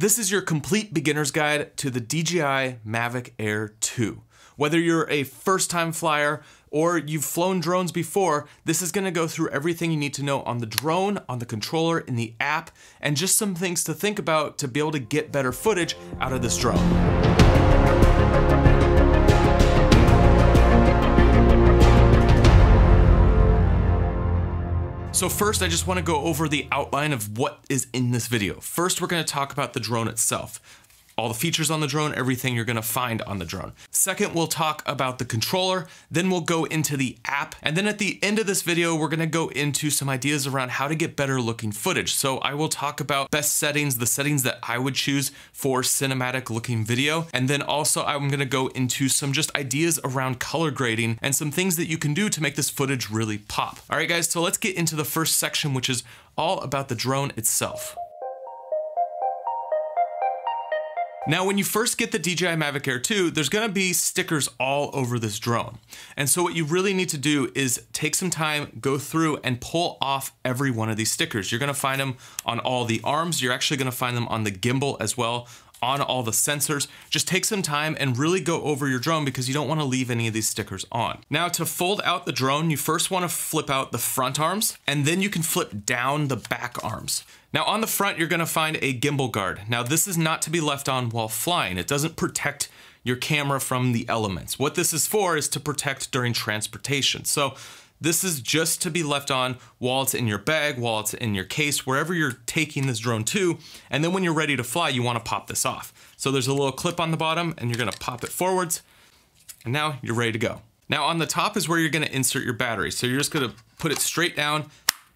This is your complete beginner's guide to the DJI Mavic Air 2. Whether you're a first time flyer or you've flown drones before, this is gonna go through everything you need to know on the drone, on the controller, in the app, and just some things to think about to be able to get better footage out of this drone. So first, I just wanna go over the outline of what is in this video. First, we're gonna talk about the drone itself all the features on the drone, everything you're gonna find on the drone. Second, we'll talk about the controller, then we'll go into the app, and then at the end of this video, we're gonna go into some ideas around how to get better looking footage. So I will talk about best settings, the settings that I would choose for cinematic looking video, and then also I'm gonna go into some just ideas around color grading and some things that you can do to make this footage really pop. All right guys, so let's get into the first section, which is all about the drone itself. Now, when you first get the DJI Mavic Air 2, there's gonna be stickers all over this drone. And so what you really need to do is take some time, go through and pull off every one of these stickers. You're gonna find them on all the arms. You're actually gonna find them on the gimbal as well, on all the sensors. Just take some time and really go over your drone because you don't wanna leave any of these stickers on. Now to fold out the drone, you first wanna flip out the front arms and then you can flip down the back arms. Now on the front, you're gonna find a gimbal guard. Now this is not to be left on while flying. It doesn't protect your camera from the elements. What this is for is to protect during transportation. So this is just to be left on while it's in your bag, while it's in your case, wherever you're taking this drone to. And then when you're ready to fly, you wanna pop this off. So there's a little clip on the bottom and you're gonna pop it forwards. And now you're ready to go. Now on the top is where you're gonna insert your battery. So you're just gonna put it straight down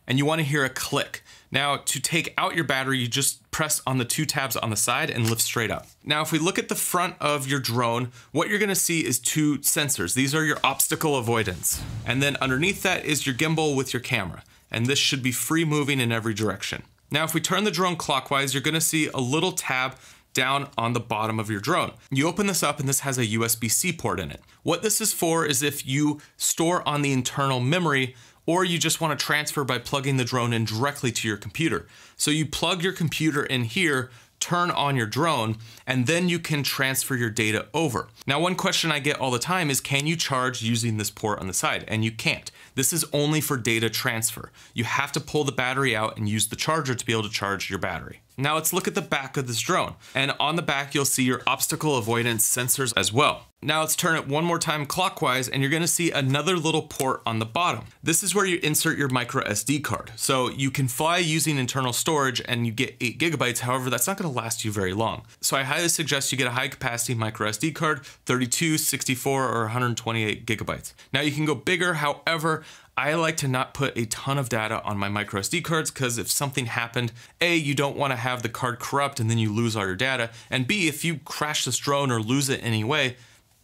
and you wanna hear a click. Now to take out your battery, you just press on the two tabs on the side and lift straight up. Now, if we look at the front of your drone, what you're gonna see is two sensors. These are your obstacle avoidance. And then underneath that is your gimbal with your camera. And this should be free moving in every direction. Now, if we turn the drone clockwise, you're gonna see a little tab down on the bottom of your drone. You open this up and this has a USB-C port in it. What this is for is if you store on the internal memory or you just want to transfer by plugging the drone in directly to your computer. So you plug your computer in here, turn on your drone, and then you can transfer your data over. Now, one question I get all the time is can you charge using this port on the side? And you can't. This is only for data transfer. You have to pull the battery out and use the charger to be able to charge your battery. Now let's look at the back of this drone. And on the back, you'll see your obstacle avoidance sensors as well. Now let's turn it one more time clockwise and you're gonna see another little port on the bottom. This is where you insert your micro SD card. So you can fly using internal storage and you get eight gigabytes. However, that's not gonna last you very long. So I highly suggest you get a high capacity micro SD card, 32, 64, or 128 gigabytes. Now you can go bigger. However, I like to not put a ton of data on my micro SD cards because if something happened, A, you don't want to have the card corrupt and then you lose all your data. And B, if you crash this drone or lose it anyway,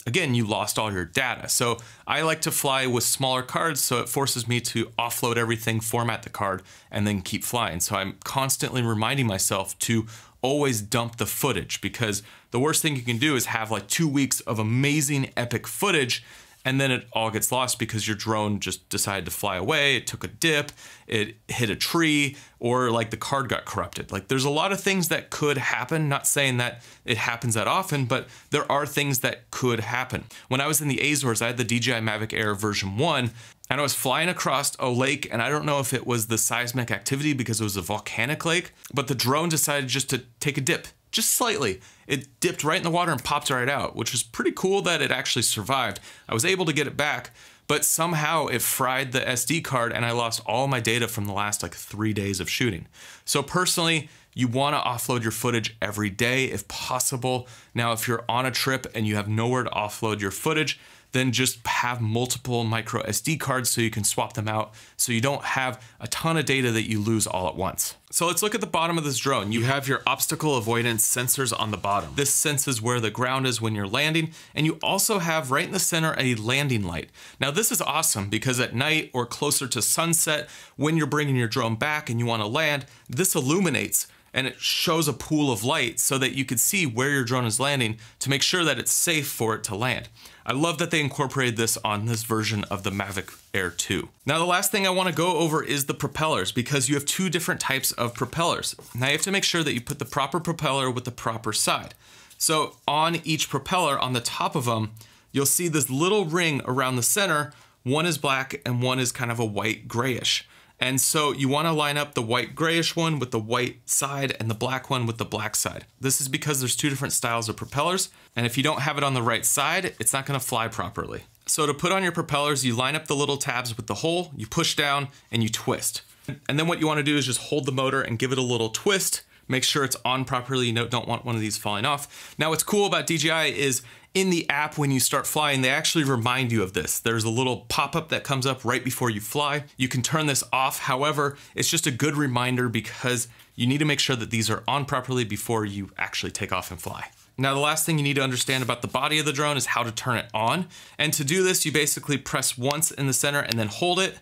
again, you lost all your data. So I like to fly with smaller cards, so it forces me to offload everything, format the card, and then keep flying. So I'm constantly reminding myself to always dump the footage because the worst thing you can do is have like two weeks of amazing epic footage and then it all gets lost because your drone just decided to fly away, it took a dip, it hit a tree, or like the card got corrupted. Like there's a lot of things that could happen, not saying that it happens that often, but there are things that could happen. When I was in the Azores, I had the DJI Mavic Air version 1, and I was flying across a lake, and I don't know if it was the seismic activity because it was a volcanic lake, but the drone decided just to take a dip just slightly. It dipped right in the water and popped right out, which was pretty cool that it actually survived. I was able to get it back, but somehow it fried the SD card and I lost all my data from the last like three days of shooting. So personally, you want to offload your footage every day if possible. Now, if you're on a trip and you have nowhere to offload your footage, then just have multiple micro SD cards so you can swap them out so you don't have a ton of data that you lose all at once. So let's look at the bottom of this drone. You have your obstacle avoidance sensors on the bottom. This senses where the ground is when you're landing, and you also have right in the center a landing light. Now this is awesome because at night or closer to sunset, when you're bringing your drone back and you wanna land, this illuminates and it shows a pool of light so that you could see where your drone is landing to make sure that it's safe for it to land. I love that they incorporated this on this version of the Mavic Air 2. Now the last thing I wanna go over is the propellers because you have two different types of propellers. Now you have to make sure that you put the proper propeller with the proper side. So on each propeller, on the top of them, you'll see this little ring around the center. One is black and one is kind of a white grayish. And so you want to line up the white grayish one with the white side and the black one with the black side. This is because there's two different styles of propellers. And if you don't have it on the right side, it's not going to fly properly. So to put on your propellers, you line up the little tabs with the hole, you push down and you twist. And then what you want to do is just hold the motor and give it a little twist. Make sure it's on properly. You don't want one of these falling off. Now what's cool about DJI is in the app when you start flying, they actually remind you of this. There's a little pop-up that comes up right before you fly. You can turn this off. However, it's just a good reminder because you need to make sure that these are on properly before you actually take off and fly. Now, the last thing you need to understand about the body of the drone is how to turn it on. And to do this, you basically press once in the center and then hold it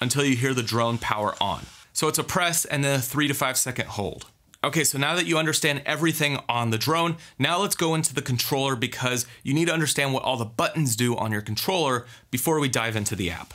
until you hear the drone power on. So it's a press and then a three to five second hold. Okay, so now that you understand everything on the drone, now let's go into the controller because you need to understand what all the buttons do on your controller before we dive into the app.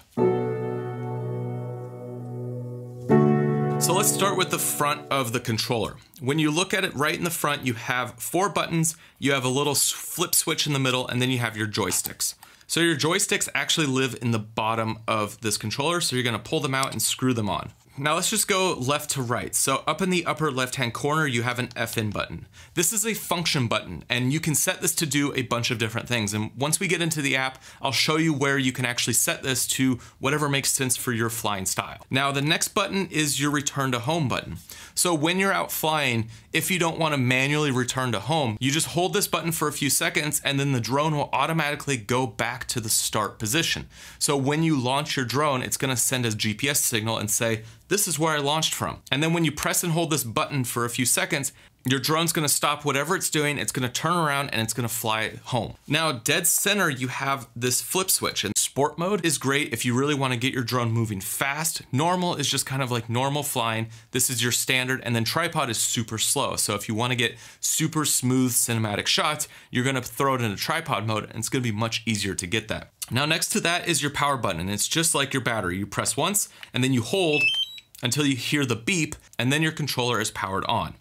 So let's start with the front of the controller. When you look at it right in the front, you have four buttons, you have a little flip switch in the middle, and then you have your joysticks. So your joysticks actually live in the bottom of this controller, so you're gonna pull them out and screw them on. Now let's just go left to right. So up in the upper left-hand corner, you have an FN button. This is a function button, and you can set this to do a bunch of different things. And once we get into the app, I'll show you where you can actually set this to whatever makes sense for your flying style. Now the next button is your return to home button. So when you're out flying, if you don't wanna manually return to home, you just hold this button for a few seconds and then the drone will automatically go back to the start position. So when you launch your drone, it's gonna send a GPS signal and say, this is where I launched from. And then when you press and hold this button for a few seconds, your drone's gonna stop whatever it's doing, it's gonna turn around and it's gonna fly home. Now, dead center, you have this flip switch and sport mode is great if you really wanna get your drone moving fast. Normal is just kind of like normal flying. This is your standard and then tripod is super slow. So if you wanna get super smooth cinematic shots, you're gonna throw it in a tripod mode and it's gonna be much easier to get that. Now next to that is your power button. It's just like your battery. You press once and then you hold until you hear the beep and then your controller is powered on.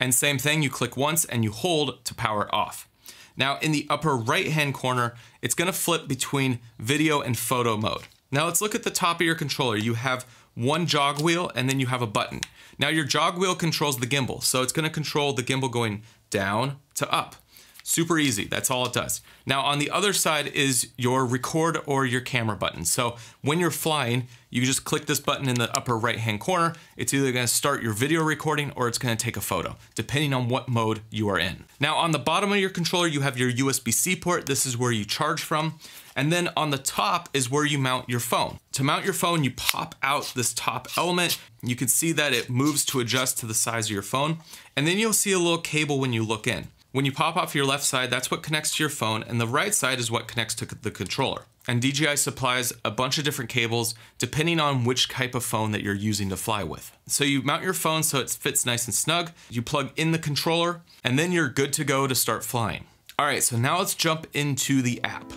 And same thing, you click once and you hold to power off. Now in the upper right hand corner, it's gonna flip between video and photo mode. Now let's look at the top of your controller. You have one jog wheel and then you have a button. Now your jog wheel controls the gimbal. So it's gonna control the gimbal going down to up. Super easy, that's all it does. Now on the other side is your record or your camera button. So when you're flying, you just click this button in the upper right hand corner. It's either gonna start your video recording or it's gonna take a photo, depending on what mode you are in. Now on the bottom of your controller, you have your USB-C port. This is where you charge from. And then on the top is where you mount your phone. To mount your phone, you pop out this top element. You can see that it moves to adjust to the size of your phone. And then you'll see a little cable when you look in. When you pop off your left side, that's what connects to your phone, and the right side is what connects to the controller. And DJI supplies a bunch of different cables depending on which type of phone that you're using to fly with. So you mount your phone so it fits nice and snug, you plug in the controller, and then you're good to go to start flying. All right, so now let's jump into the app.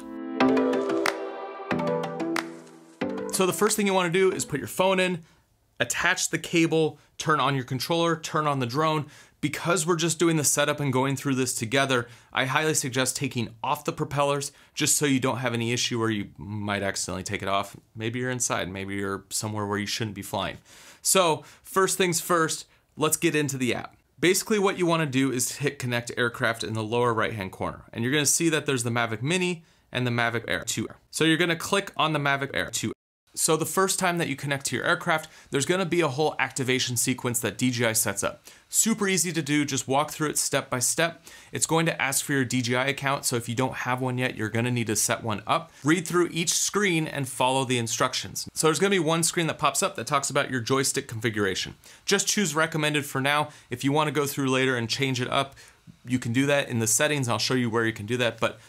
So the first thing you wanna do is put your phone in, attach the cable, turn on your controller, turn on the drone, because we're just doing the setup and going through this together, I highly suggest taking off the propellers just so you don't have any issue where you might accidentally take it off. Maybe you're inside, maybe you're somewhere where you shouldn't be flying. So first things first, let's get into the app. Basically what you wanna do is hit connect aircraft in the lower right hand corner. And you're gonna see that there's the Mavic Mini and the Mavic Air 2. So you're gonna click on the Mavic Air 2 so the first time that you connect to your aircraft, there's gonna be a whole activation sequence that DJI sets up. Super easy to do, just walk through it step by step. It's going to ask for your DJI account, so if you don't have one yet, you're gonna need to set one up. Read through each screen and follow the instructions. So there's gonna be one screen that pops up that talks about your joystick configuration. Just choose recommended for now. If you wanna go through later and change it up, you can do that in the settings. I'll show you where you can do that, but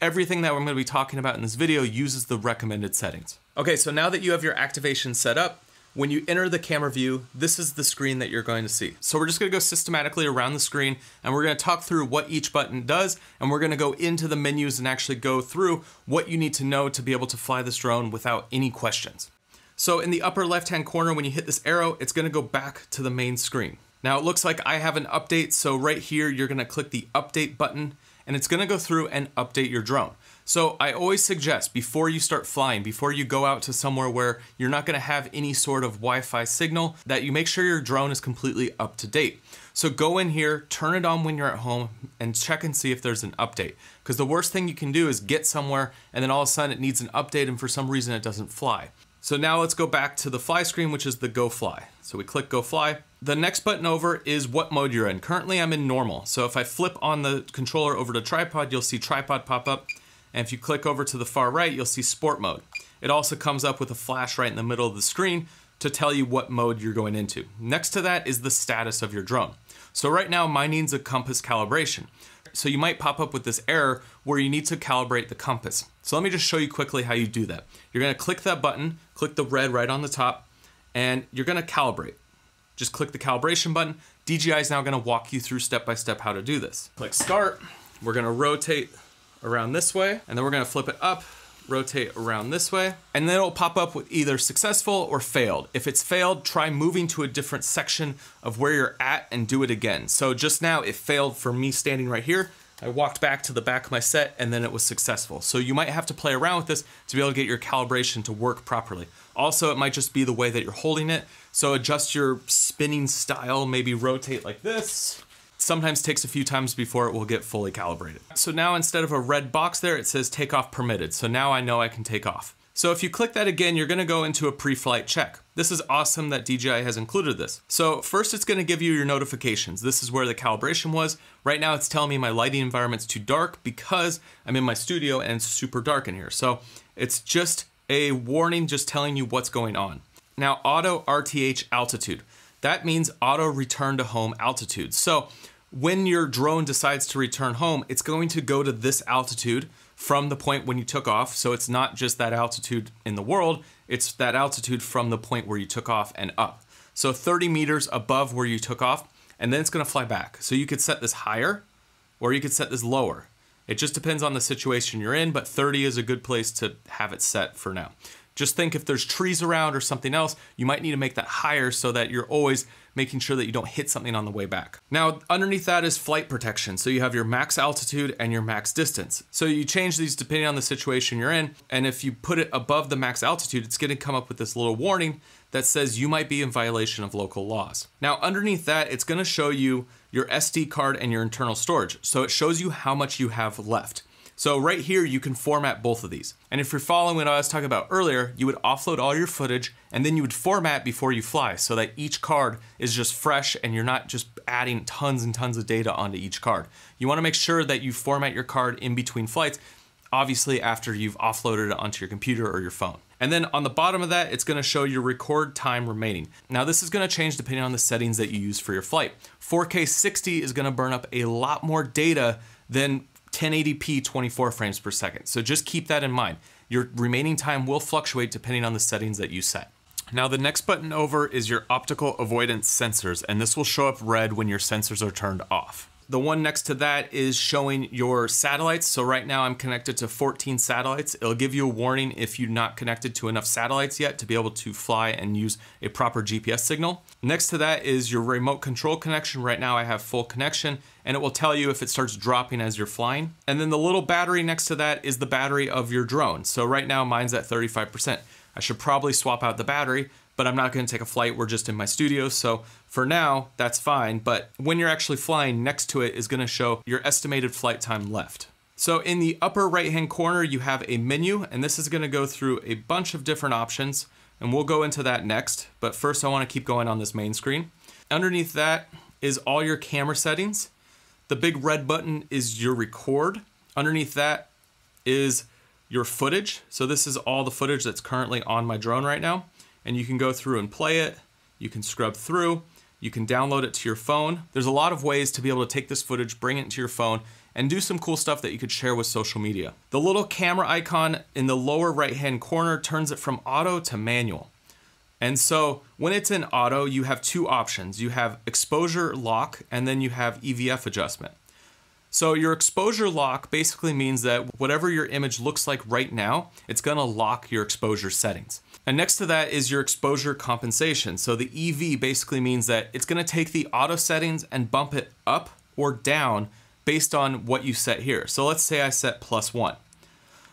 everything that we're gonna be talking about in this video uses the recommended settings. Okay, so now that you have your activation set up, when you enter the camera view, this is the screen that you're going to see. So we're just gonna go systematically around the screen and we're gonna talk through what each button does and we're gonna go into the menus and actually go through what you need to know to be able to fly this drone without any questions. So in the upper left-hand corner, when you hit this arrow, it's gonna go back to the main screen. Now it looks like I have an update, so right here, you're gonna click the update button and it's gonna go through and update your drone. So I always suggest before you start flying, before you go out to somewhere where you're not gonna have any sort of Wi-Fi signal, that you make sure your drone is completely up to date. So go in here, turn it on when you're at home, and check and see if there's an update. Because the worst thing you can do is get somewhere and then all of a sudden it needs an update and for some reason it doesn't fly. So now let's go back to the fly screen, which is the go fly. So we click go fly. The next button over is what mode you're in. Currently I'm in normal. So if I flip on the controller over to tripod, you'll see tripod pop up. And if you click over to the far right, you'll see sport mode. It also comes up with a flash right in the middle of the screen to tell you what mode you're going into. Next to that is the status of your drone. So right now mine needs a compass calibration. So you might pop up with this error where you need to calibrate the compass. So let me just show you quickly how you do that. You're gonna click that button, click the red right on the top, and you're gonna calibrate. Just click the calibration button. DJI is now gonna walk you through step by step how to do this. Click start, we're gonna rotate around this way, and then we're gonna flip it up, rotate around this way, and then it'll pop up with either successful or failed. If it's failed, try moving to a different section of where you're at and do it again. So just now it failed for me standing right here. I walked back to the back of my set and then it was successful. So you might have to play around with this to be able to get your calibration to work properly. Also, it might just be the way that you're holding it. So adjust your spinning style, maybe rotate like this sometimes takes a few times before it will get fully calibrated. So now instead of a red box there, it says takeoff permitted. So now I know I can take off. So if you click that again, you're gonna go into a pre-flight check. This is awesome that DJI has included this. So first it's gonna give you your notifications. This is where the calibration was. Right now it's telling me my lighting environment's too dark because I'm in my studio and it's super dark in here. So it's just a warning just telling you what's going on. Now auto RTH altitude. That means auto return to home altitude. So when your drone decides to return home, it's going to go to this altitude from the point when you took off. So it's not just that altitude in the world, it's that altitude from the point where you took off and up. So 30 meters above where you took off, and then it's gonna fly back. So you could set this higher or you could set this lower. It just depends on the situation you're in, but 30 is a good place to have it set for now. Just think if there's trees around or something else, you might need to make that higher so that you're always making sure that you don't hit something on the way back. Now, underneath that is flight protection. So you have your max altitude and your max distance. So you change these depending on the situation you're in. And if you put it above the max altitude, it's gonna come up with this little warning that says you might be in violation of local laws. Now, underneath that, it's gonna show you your SD card and your internal storage. So it shows you how much you have left. So right here, you can format both of these. And if you're following what I was talking about earlier, you would offload all your footage and then you would format before you fly so that each card is just fresh and you're not just adding tons and tons of data onto each card. You wanna make sure that you format your card in between flights, obviously after you've offloaded it onto your computer or your phone. And then on the bottom of that, it's gonna show your record time remaining. Now this is gonna change depending on the settings that you use for your flight. 4K 60 is gonna burn up a lot more data than 1080p 24 frames per second. So just keep that in mind. Your remaining time will fluctuate depending on the settings that you set. Now the next button over is your optical avoidance sensors, and this will show up red when your sensors are turned off. The one next to that is showing your satellites. So right now I'm connected to 14 satellites. It'll give you a warning if you're not connected to enough satellites yet to be able to fly and use a proper GPS signal. Next to that is your remote control connection. Right now I have full connection and it will tell you if it starts dropping as you're flying. And then the little battery next to that is the battery of your drone. So right now mine's at 35%. I should probably swap out the battery, but I'm not gonna take a flight. We're just in my studio. So for now, that's fine. But when you're actually flying, next to it is gonna show your estimated flight time left. So in the upper right-hand corner, you have a menu, and this is gonna go through a bunch of different options, and we'll go into that next. But first, I wanna keep going on this main screen. Underneath that is all your camera settings. The big red button is your record. Underneath that is your footage. So this is all the footage that's currently on my drone right now and you can go through and play it. You can scrub through. You can download it to your phone. There's a lot of ways to be able to take this footage, bring it to your phone, and do some cool stuff that you could share with social media. The little camera icon in the lower right hand corner turns it from auto to manual. And so when it's in auto, you have two options. You have exposure lock and then you have EVF adjustment. So your exposure lock basically means that whatever your image looks like right now, it's gonna lock your exposure settings. And next to that is your exposure compensation. So the EV basically means that it's gonna take the auto settings and bump it up or down based on what you set here. So let's say I set plus one.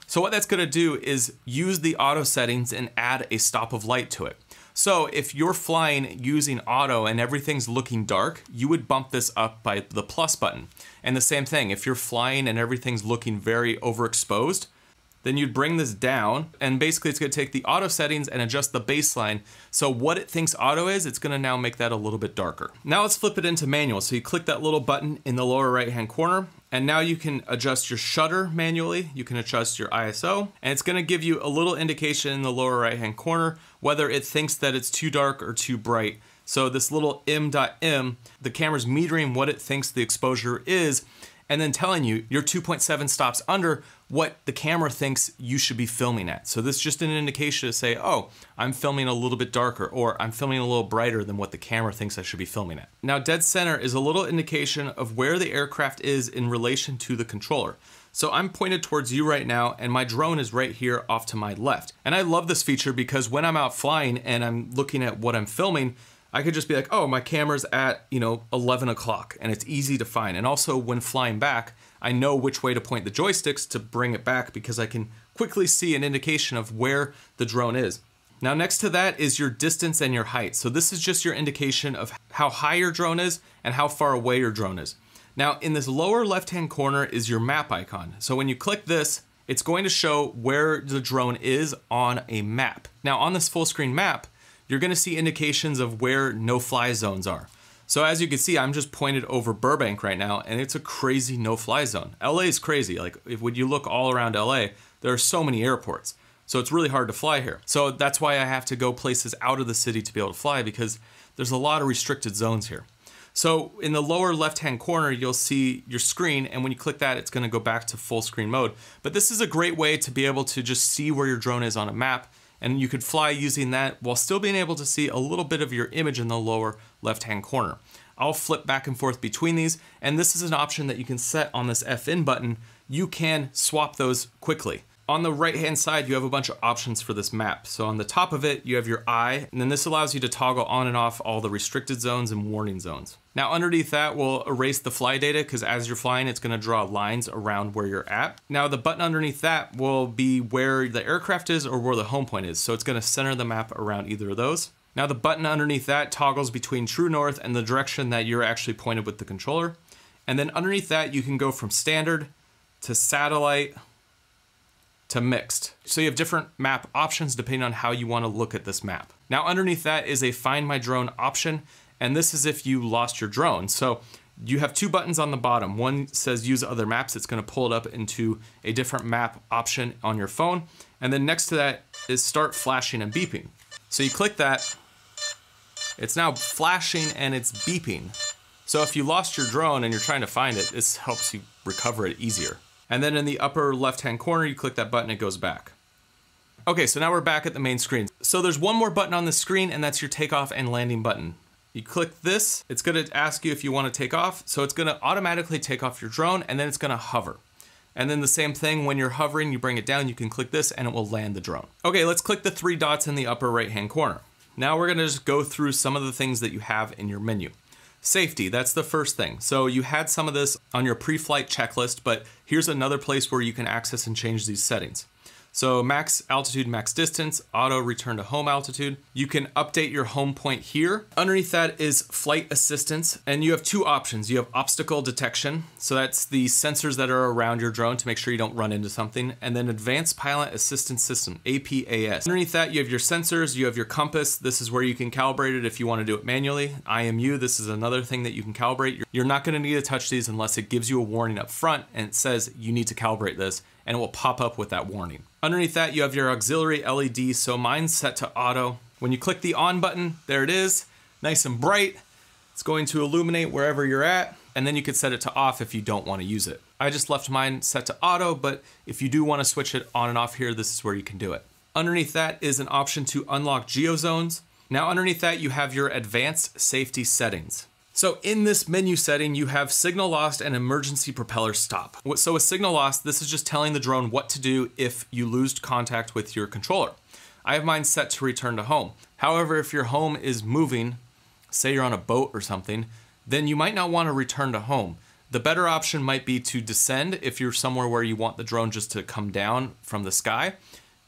So what that's gonna do is use the auto settings and add a stop of light to it. So if you're flying using auto and everything's looking dark, you would bump this up by the plus button. And the same thing, if you're flying and everything's looking very overexposed, then you'd bring this down and basically it's gonna take the auto settings and adjust the baseline. So what it thinks auto is, it's gonna now make that a little bit darker. Now let's flip it into manual. So you click that little button in the lower right hand corner and now you can adjust your shutter manually. You can adjust your ISO and it's gonna give you a little indication in the lower right hand corner whether it thinks that it's too dark or too bright. So this little m.m, the camera's metering what it thinks the exposure is and then telling you you're 2.7 stops under what the camera thinks you should be filming at. So this is just an indication to say, oh, I'm filming a little bit darker or I'm filming a little brighter than what the camera thinks I should be filming at. Now dead center is a little indication of where the aircraft is in relation to the controller. So I'm pointed towards you right now and my drone is right here off to my left. And I love this feature because when I'm out flying and I'm looking at what I'm filming, I could just be like, oh, my camera's at, you know, 11 o'clock and it's easy to find. And also when flying back, I know which way to point the joysticks to bring it back because I can quickly see an indication of where the drone is. Now next to that is your distance and your height. So this is just your indication of how high your drone is and how far away your drone is. Now in this lower left-hand corner is your map icon. So when you click this, it's going to show where the drone is on a map. Now on this full screen map, you're gonna see indications of where no-fly zones are. So as you can see, I'm just pointed over Burbank right now, and it's a crazy no-fly zone. LA is crazy. Like if, when you look all around LA, there are so many airports. So it's really hard to fly here. So that's why I have to go places out of the city to be able to fly because there's a lot of restricted zones here. So in the lower left-hand corner, you'll see your screen, and when you click that, it's gonna go back to full screen mode. But this is a great way to be able to just see where your drone is on a map and you could fly using that while still being able to see a little bit of your image in the lower left hand corner. I'll flip back and forth between these and this is an option that you can set on this FN button. You can swap those quickly. On the right hand side, you have a bunch of options for this map. So on the top of it, you have your eye, and then this allows you to toggle on and off all the restricted zones and warning zones. Now underneath that, we'll erase the fly data because as you're flying, it's gonna draw lines around where you're at. Now the button underneath that will be where the aircraft is or where the home point is. So it's gonna center the map around either of those. Now the button underneath that toggles between true north and the direction that you're actually pointed with the controller. And then underneath that, you can go from standard to satellite to mixed. So you have different map options depending on how you want to look at this map. Now underneath that is a find my drone option and this is if you lost your drone. So you have two buttons on the bottom. One says use other maps. It's gonna pull it up into a different map option on your phone. And then next to that is start flashing and beeping. So you click that, it's now flashing and it's beeping. So if you lost your drone and you're trying to find it, this helps you recover it easier. And then in the upper left-hand corner, you click that button, it goes back. Okay, so now we're back at the main screen. So there's one more button on the screen and that's your takeoff and landing button. You click this, it's gonna ask you if you wanna take off. So it's gonna automatically take off your drone and then it's gonna hover. And then the same thing, when you're hovering, you bring it down, you can click this and it will land the drone. Okay, let's click the three dots in the upper right-hand corner. Now we're gonna just go through some of the things that you have in your menu. Safety, that's the first thing. So you had some of this on your pre-flight checklist, but here's another place where you can access and change these settings. So max altitude, max distance, auto return to home altitude. You can update your home point here. Underneath that is flight assistance, and you have two options. You have obstacle detection, so that's the sensors that are around your drone to make sure you don't run into something, and then advanced pilot assistance system, APAS. Underneath that, you have your sensors, you have your compass. This is where you can calibrate it if you want to do it manually. IMU, this is another thing that you can calibrate. You're not going to need to touch these unless it gives you a warning up front and it says you need to calibrate this and it will pop up with that warning. Underneath that, you have your auxiliary LED, so mine's set to auto. When you click the on button, there it is, nice and bright. It's going to illuminate wherever you're at, and then you can set it to off if you don't want to use it. I just left mine set to auto, but if you do want to switch it on and off here, this is where you can do it. Underneath that is an option to unlock geo zones. Now underneath that, you have your advanced safety settings. So in this menu setting, you have signal lost and emergency propeller stop. So with signal lost, this is just telling the drone what to do if you lose contact with your controller. I have mine set to return to home. However, if your home is moving, say you're on a boat or something, then you might not want to return to home. The better option might be to descend if you're somewhere where you want the drone just to come down from the sky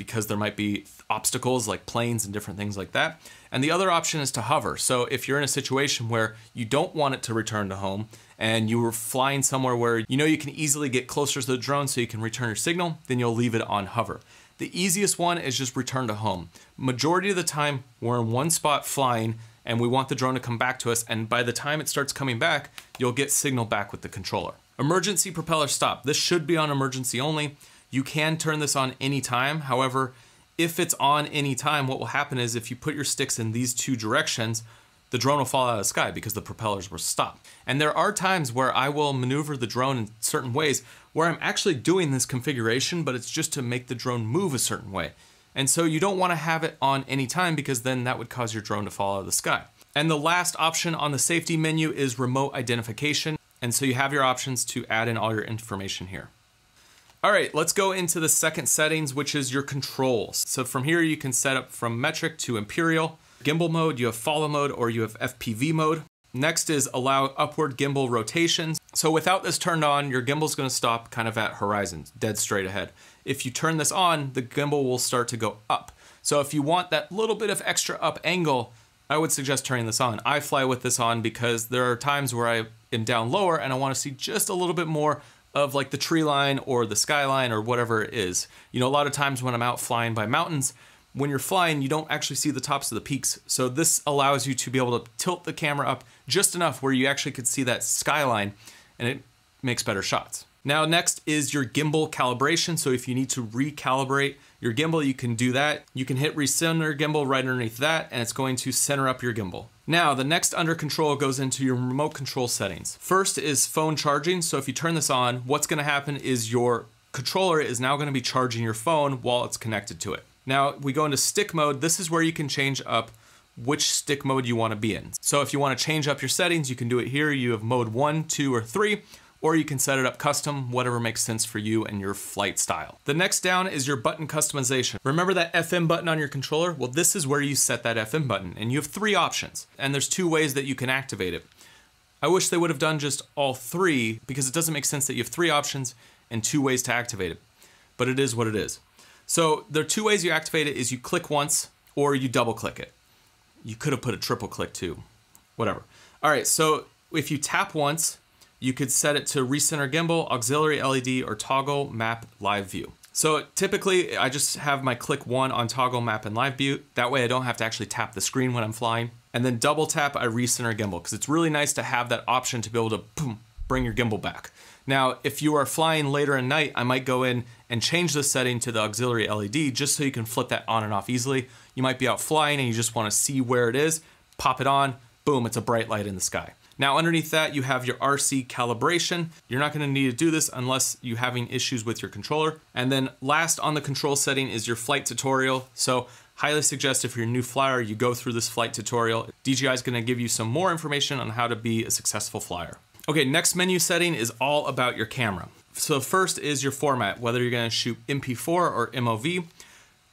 because there might be obstacles like planes and different things like that. And the other option is to hover. So if you're in a situation where you don't want it to return to home and you were flying somewhere where you know you can easily get closer to the drone so you can return your signal, then you'll leave it on hover. The easiest one is just return to home. Majority of the time, we're in one spot flying and we want the drone to come back to us. And by the time it starts coming back, you'll get signal back with the controller. Emergency propeller stop. This should be on emergency only. You can turn this on anytime. However, if it's on anytime, what will happen is if you put your sticks in these two directions, the drone will fall out of the sky because the propellers were stopped. And there are times where I will maneuver the drone in certain ways where I'm actually doing this configuration, but it's just to make the drone move a certain way. And so you don't want to have it on any time because then that would cause your drone to fall out of the sky. And the last option on the safety menu is remote identification. And so you have your options to add in all your information here. All right, let's go into the second settings, which is your controls. So from here, you can set up from metric to imperial. Gimbal mode, you have follow mode, or you have FPV mode. Next is allow upward gimbal rotations. So without this turned on, your gimbal's gonna stop kind of at horizon, dead straight ahead. If you turn this on, the gimbal will start to go up. So if you want that little bit of extra up angle, I would suggest turning this on. I fly with this on because there are times where I am down lower and I wanna see just a little bit more of like the tree line or the skyline or whatever it is. You know, a lot of times when I'm out flying by mountains, when you're flying, you don't actually see the tops of the peaks. So this allows you to be able to tilt the camera up just enough where you actually could see that skyline and it makes better shots. Now next is your gimbal calibration. So if you need to recalibrate your gimbal, you can do that. You can hit recenter gimbal right underneath that and it's going to center up your gimbal. Now the next under control goes into your remote control settings. First is phone charging. So if you turn this on, what's gonna happen is your controller is now gonna be charging your phone while it's connected to it. Now we go into stick mode. This is where you can change up which stick mode you want to be in. So if you want to change up your settings, you can do it here. You have mode one, two, or three, or you can set it up custom, whatever makes sense for you and your flight style. The next down is your button customization. Remember that FN button on your controller? Well, this is where you set that FN button, and you have three options, and there's two ways that you can activate it. I wish they would have done just all three because it doesn't make sense that you have three options and two ways to activate it, but it is what it is. So there are two ways you activate it is you click once or you double click it. You could have put a triple click too, whatever. All right, so if you tap once, you could set it to recenter gimbal, auxiliary LED, or toggle map live view. So typically I just have my click one on toggle map and live view. That way I don't have to actually tap the screen when I'm flying. And then double tap, I recenter gimbal because it's really nice to have that option to be able to boom, bring your gimbal back. Now, if you are flying later at night, I might go in and change the setting to the auxiliary LED just so you can flip that on and off easily. You might be out flying and you just wanna see where it is, pop it on, boom, it's a bright light in the sky. Now underneath that, you have your RC calibration. You're not gonna need to do this unless you're having issues with your controller. And then last on the control setting is your flight tutorial. So highly suggest if you're a new flyer, you go through this flight tutorial. DJI is gonna give you some more information on how to be a successful flyer. Okay, next menu setting is all about your camera. So first is your format, whether you're gonna shoot MP4 or MOV.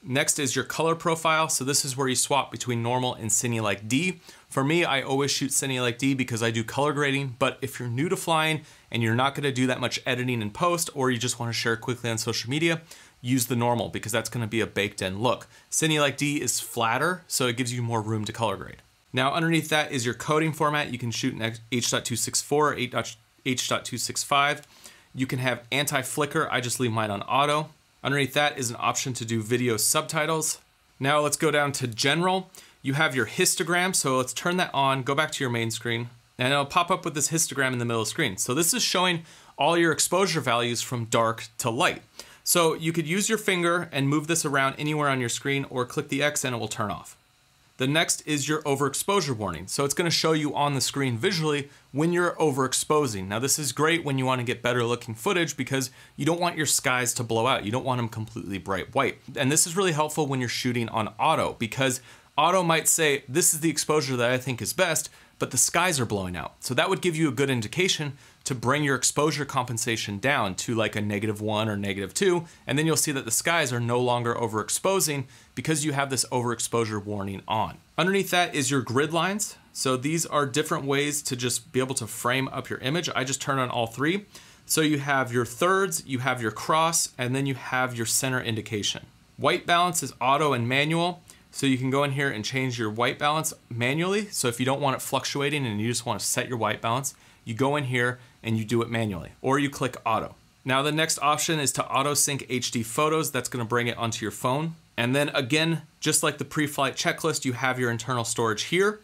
Next is your color profile. So this is where you swap between normal and Cine Like D. For me, I always shoot Cine Like D because I do color grading, but if you're new to flying and you're not gonna do that much editing in post, or you just wanna share quickly on social media, use the normal because that's gonna be a baked in look. Cine Like D is flatter, so it gives you more room to color grade. Now underneath that is your coding format. You can shoot in H.264 or H.265. You can have anti-flicker. I just leave mine on auto. Underneath that is an option to do video subtitles. Now let's go down to general. You have your histogram, so let's turn that on, go back to your main screen, and it'll pop up with this histogram in the middle of the screen. So this is showing all your exposure values from dark to light. So you could use your finger and move this around anywhere on your screen or click the X and it will turn off. The next is your overexposure warning. So it's gonna show you on the screen visually when you're overexposing. Now this is great when you wanna get better looking footage because you don't want your skies to blow out. You don't want them completely bright white. And this is really helpful when you're shooting on auto because Auto might say, this is the exposure that I think is best, but the skies are blowing out. So that would give you a good indication to bring your exposure compensation down to like a negative one or negative two, and then you'll see that the skies are no longer overexposing because you have this overexposure warning on. Underneath that is your grid lines. So these are different ways to just be able to frame up your image. I just turn on all three. So you have your thirds, you have your cross, and then you have your center indication. White balance is auto and manual. So you can go in here and change your white balance manually. So if you don't want it fluctuating and you just want to set your white balance, you go in here and you do it manually, or you click auto. Now the next option is to auto sync HD photos. That's gonna bring it onto your phone. And then again, just like the pre-flight checklist, you have your internal storage here.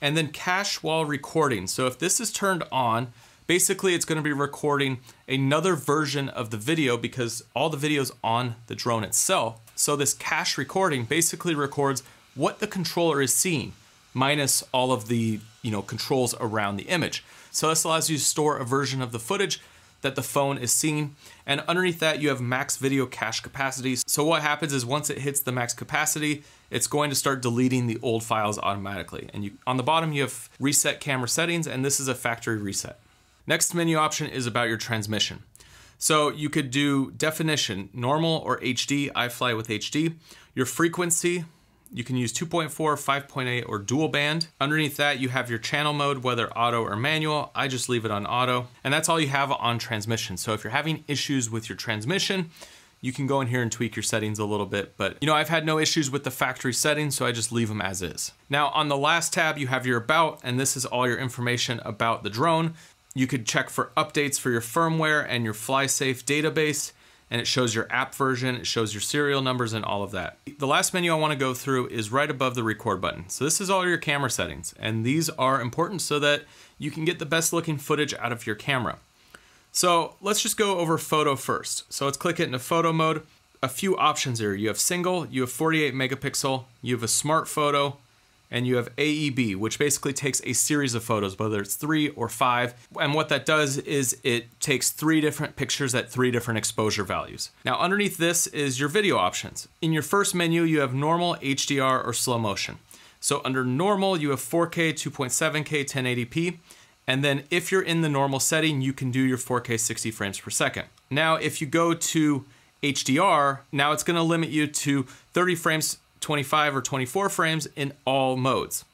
And then cache while recording. So if this is turned on, basically it's gonna be recording another version of the video because all the video's on the drone itself. So this cache recording basically records what the controller is seeing, minus all of the you know controls around the image. So this allows you to store a version of the footage that the phone is seeing. And underneath that, you have max video cache capacity. So what happens is once it hits the max capacity, it's going to start deleting the old files automatically. And you, on the bottom, you have reset camera settings, and this is a factory reset. Next menu option is about your transmission. So you could do definition, normal or HD, I fly with HD. Your frequency, you can use 2.4, 5.8, or dual band. Underneath that, you have your channel mode, whether auto or manual. I just leave it on auto. And that's all you have on transmission. So if you're having issues with your transmission, you can go in here and tweak your settings a little bit, but you know, I've had no issues with the factory settings, so I just leave them as is. Now on the last tab, you have your about, and this is all your information about the drone. You could check for updates for your firmware and your FlySafe database and it shows your app version, it shows your serial numbers and all of that. The last menu I wanna go through is right above the record button. So this is all your camera settings and these are important so that you can get the best looking footage out of your camera. So let's just go over photo first. So let's click it into photo mode. A few options here. You have single, you have 48 megapixel, you have a smart photo, and you have AEB, which basically takes a series of photos, whether it's three or five. And what that does is it takes three different pictures at three different exposure values. Now underneath this is your video options. In your first menu, you have normal, HDR, or slow motion. So under normal, you have 4K, 2.7K, 1080p. And then if you're in the normal setting, you can do your 4K 60 frames per second. Now, if you go to HDR, now it's gonna limit you to 30 frames 25 or 24 frames in all modes.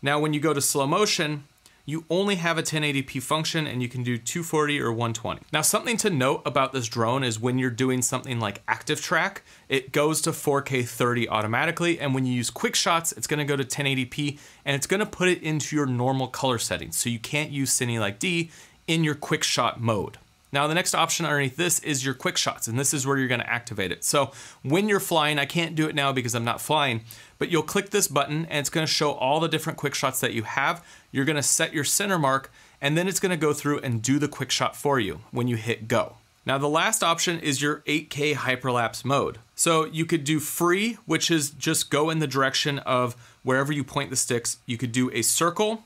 Now, when you go to slow motion, you only have a 1080p function and you can do 240 or 120. Now something to note about this drone is when you're doing something like active track, it goes to 4K 30 automatically and when you use quick shots, it's gonna go to 1080p and it's gonna put it into your normal color settings. So you can't use Cine like D in your quick shot mode. Now the next option underneath this is your quick shots, and this is where you're gonna activate it. So when you're flying, I can't do it now because I'm not flying, but you'll click this button and it's gonna show all the different quick shots that you have. You're gonna set your center mark, and then it's gonna go through and do the quick shot for you when you hit go. Now the last option is your 8K hyperlapse mode. So you could do free, which is just go in the direction of wherever you point the sticks. You could do a circle,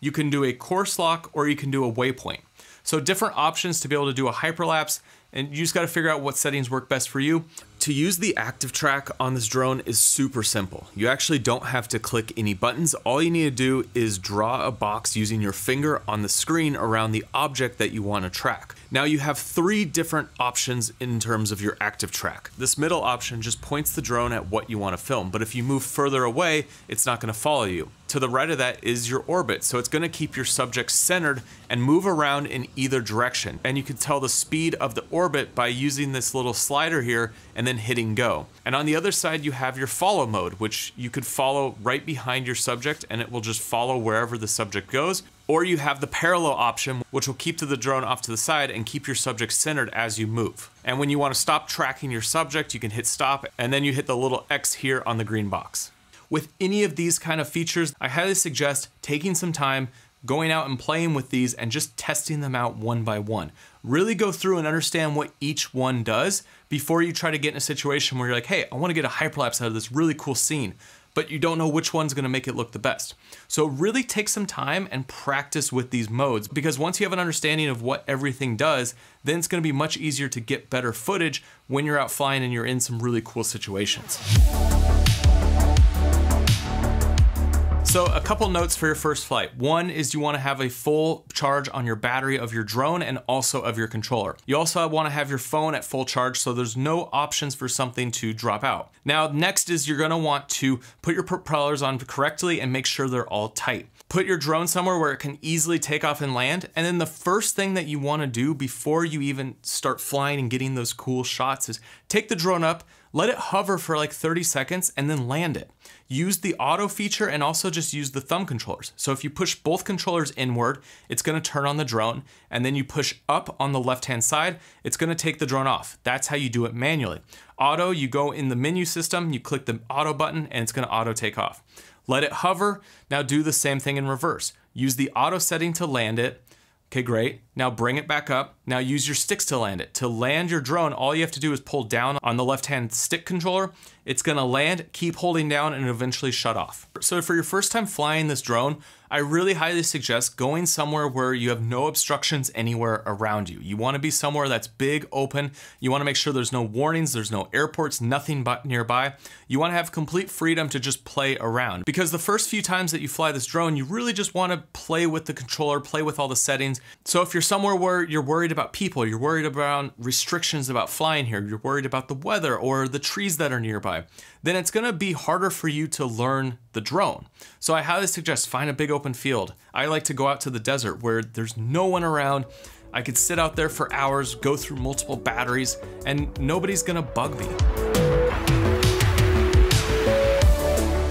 you can do a course lock, or you can do a waypoint. So different options to be able to do a hyperlapse and you just got to figure out what settings work best for you. To use the active track on this drone is super simple. You actually don't have to click any buttons. All you need to do is draw a box using your finger on the screen around the object that you want to track. Now you have three different options in terms of your active track. This middle option just points the drone at what you want to film, but if you move further away, it's not to follow you. To the right of that is your orbit, so it's going to keep your subject centered and move around in either direction. And you can tell the speed of the orbit by using this little slider here and then hitting go. And on the other side, you have your follow mode, which you could follow right behind your subject and it will just follow wherever the subject goes. Or you have the parallel option, which will keep to the drone off to the side and keep your subject centered as you move. And when you want to stop tracking your subject, you can hit stop and then you hit the little X here on the green box. With any of these kind of features, I highly suggest taking some time, going out and playing with these and just testing them out one by one. Really go through and understand what each one does before you try to get in a situation where you're like, hey, I wanna get a hyperlapse out of this really cool scene, but you don't know which one's gonna make it look the best. So really take some time and practice with these modes because once you have an understanding of what everything does, then it's gonna be much easier to get better footage when you're out flying and you're in some really cool situations. So, a couple notes for your first flight. One is you want to have a full charge on your battery of your drone and also of your controller. You also want to have your phone at full charge so there's no options for something to drop out. Now, next is you're to want to put your propellers on correctly and make sure they're all tight. Put your drone somewhere where it can easily take off and land. And then the first thing that you want to do before you even start flying and getting those cool shots is take the drone up, let it hover for like 30 seconds and then land it. Use the auto feature and also just use the thumb controllers. So if you push both controllers inward, it's gonna turn on the drone, and then you push up on the left-hand side, it's gonna take the drone off. That's how you do it manually. Auto, you go in the menu system, you click the auto button, and it's gonna auto take off. Let it hover, now do the same thing in reverse. Use the auto setting to land it, Okay, great. Now bring it back up. Now use your sticks to land it. To land your drone, all you have to do is pull down on the left-hand stick controller. It's gonna land, keep holding down, and eventually shut off. So for your first time flying this drone, I really highly suggest going somewhere where you have no obstructions anywhere around you. You wanna be somewhere that's big, open. You wanna make sure there's no warnings, there's no airports, nothing but nearby. You wanna have complete freedom to just play around. Because the first few times that you fly this drone, you really just wanna play with the controller, play with all the settings. So if you're somewhere where you're worried about people, you're worried about restrictions about flying here, you're worried about the weather or the trees that are nearby, then it's gonna be harder for you to learn the drone. So I highly suggest find a big open field. I like to go out to the desert where there's no one around. I could sit out there for hours, go through multiple batteries, and nobody's gonna bug me.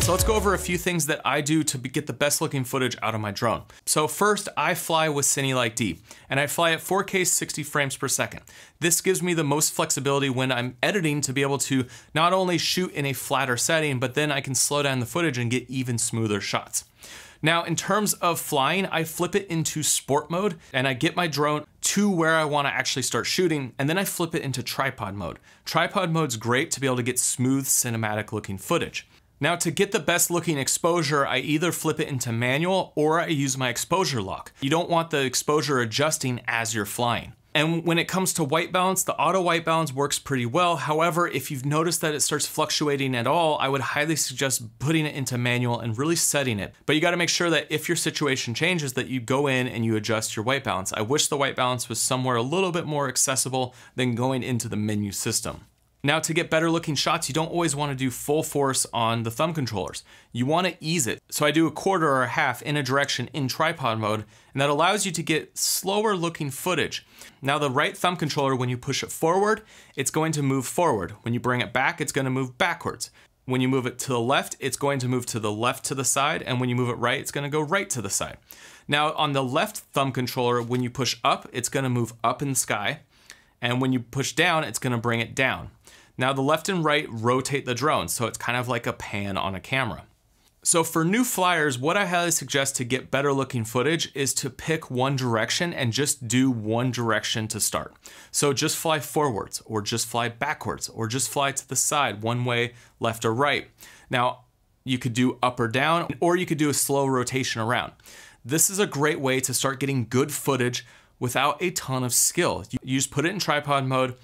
So let's go over a few things that I do to get the best looking footage out of my drone. So first, I fly with Cinelike D, and I fly at 4K 60 frames per second. This gives me the most flexibility when I'm editing to be able to not only shoot in a flatter setting, but then I can slow down the footage and get even smoother shots. Now, in terms of flying, I flip it into sport mode and I get my drone to where I wanna actually start shooting, and then I flip it into tripod mode. Tripod mode's great to be able to get smooth cinematic looking footage. Now to get the best looking exposure, I either flip it into manual or I use my exposure lock. You don't want the exposure adjusting as you're flying. And when it comes to white balance, the auto white balance works pretty well. However, if you've noticed that it starts fluctuating at all, I would highly suggest putting it into manual and really setting it. But you gotta make sure that if your situation changes that you go in and you adjust your white balance. I wish the white balance was somewhere a little bit more accessible than going into the menu system. Now to get better looking shots, you don't always wanna do full force on the thumb controllers. You wanna ease it. So I do a quarter or a half in a direction in tripod mode, and that allows you to get slower looking footage. Now the right thumb controller, when you push it forward, it's going to move forward. When you bring it back, it's gonna move backwards. When you move it to the left, it's going to move to the left to the side, and when you move it right, it's gonna go right to the side. Now on the left thumb controller, when you push up, it's gonna move up in the sky, and when you push down, it's gonna bring it down. Now the left and right rotate the drone, so it's kind of like a pan on a camera. So for new flyers, what I highly suggest to get better looking footage is to pick one direction and just do one direction to start. So just fly forwards or just fly backwards or just fly to the side one way, left or right. Now you could do up or down or you could do a slow rotation around. This is a great way to start getting good footage without a ton of skill. You just put it in tripod mode,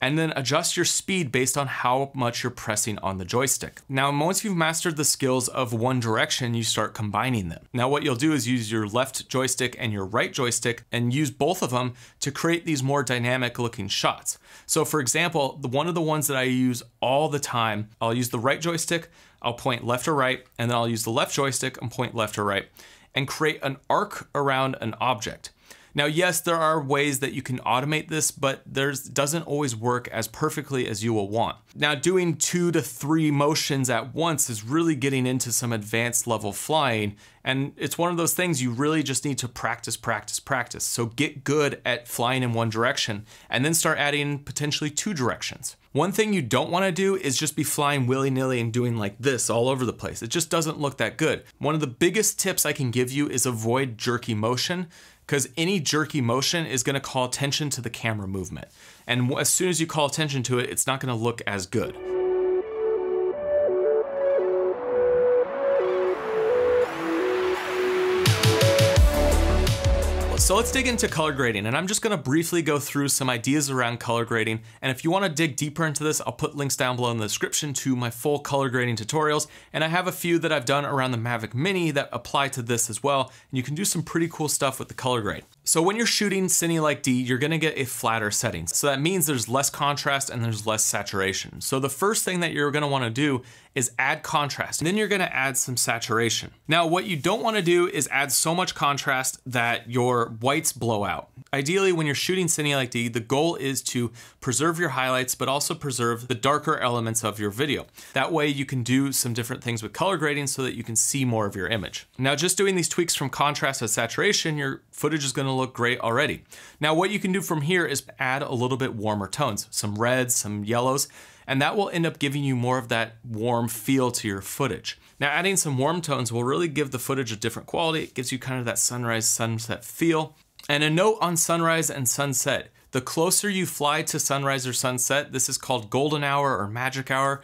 and then adjust your speed based on how much you're pressing on the joystick. Now, once you've mastered the skills of one direction, you start combining them. Now, what you'll do is use your left joystick and your right joystick and use both of them to create these more dynamic looking shots. So for example, the one of the ones that I use all the time, I'll use the right joystick, I'll point left or right, and then I'll use the left joystick and point left or right, and create an arc around an object. Now, yes, there are ways that you can automate this, but there's doesn't always work as perfectly as you will want. Now, doing two to three motions at once is really getting into some advanced level flying, and it's one of those things you really just need to practice, practice, practice. So get good at flying in one direction, and then start adding potentially two directions. One thing you don't want to do is just be flying willy-nilly and doing like this all over the place. It just doesn't look that good. One of the biggest tips I can give you is avoid jerky motion because any jerky motion is going to call attention to the camera movement. And as soon as you call attention to it, it's not going to look as good. So let's dig into color grading and I'm just gonna briefly go through some ideas around color grading. And if you wanna dig deeper into this, I'll put links down below in the description to my full color grading tutorials. And I have a few that I've done around the Mavic Mini that apply to this as well. And you can do some pretty cool stuff with the color grade. So when you're shooting Cinelike D, you're gonna get a flatter setting. So that means there's less contrast and there's less saturation. So the first thing that you're gonna wanna do is add contrast. And then you're gonna add some saturation. Now, what you don't wanna do is add so much contrast that your whites blow out. Ideally, when you're shooting Cinelike D, the goal is to preserve your highlights, but also preserve the darker elements of your video. That way you can do some different things with color grading so that you can see more of your image. Now, just doing these tweaks from contrast to saturation, your footage is gonna look great already. Now, what you can do from here is add a little bit warmer tones, some reds, some yellows, and that will end up giving you more of that warm feel to your footage. Now adding some warm tones will really give the footage a different quality. It gives you kind of that sunrise sunset feel. And a note on sunrise and sunset. The closer you fly to sunrise or sunset, this is called golden hour or magic hour,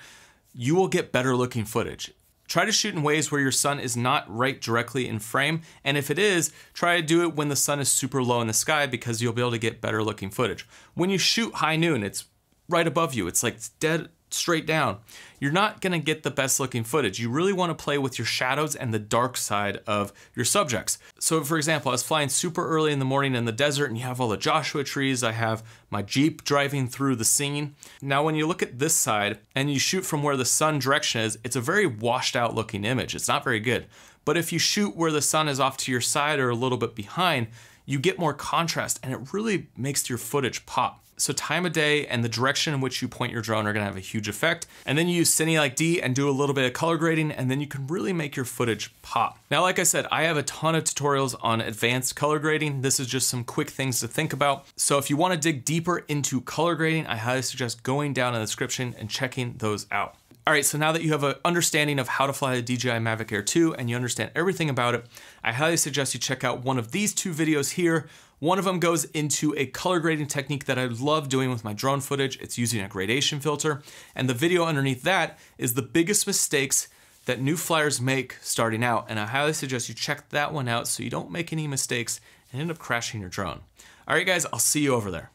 you will get better looking footage. Try to shoot in ways where your sun is not right directly in frame, and if it is, try to do it when the sun is super low in the sky because you'll be able to get better looking footage. When you shoot high noon, it's right above you. It's like dead straight down. You're not gonna get the best looking footage. You really wanna play with your shadows and the dark side of your subjects. So for example, I was flying super early in the morning in the desert and you have all the Joshua trees. I have my Jeep driving through the scene. Now when you look at this side and you shoot from where the sun direction is, it's a very washed out looking image. It's not very good. But if you shoot where the sun is off to your side or a little bit behind, you get more contrast and it really makes your footage pop. So time of day and the direction in which you point your drone are gonna have a huge effect. And then you use Cinelike D and do a little bit of color grading and then you can really make your footage pop. Now, like I said, I have a ton of tutorials on advanced color grading. This is just some quick things to think about. So if you wanna dig deeper into color grading, I highly suggest going down in the description and checking those out. All right, so now that you have an understanding of how to fly the DJI Mavic Air 2 and you understand everything about it, I highly suggest you check out one of these two videos here. One of them goes into a color grading technique that I love doing with my drone footage. It's using a gradation filter. And the video underneath that is the biggest mistakes that new flyers make starting out. And I highly suggest you check that one out so you don't make any mistakes and end up crashing your drone. All right, guys, I'll see you over there.